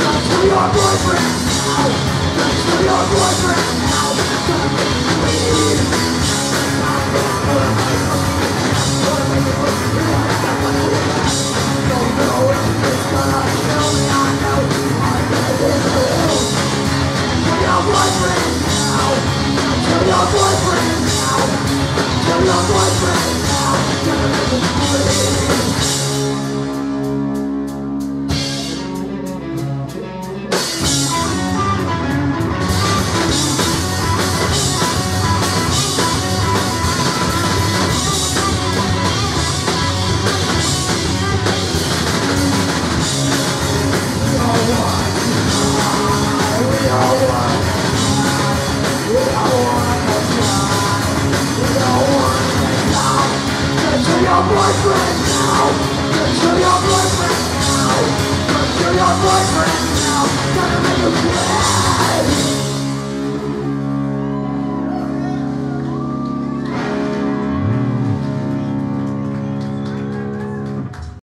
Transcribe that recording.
Next to your boyfriend Next to your boyfriend Boyfriend, tell your boyfriend. to your boyfriend now. Good your boyfriend now. Good your boyfriend now. Gotta make him proud.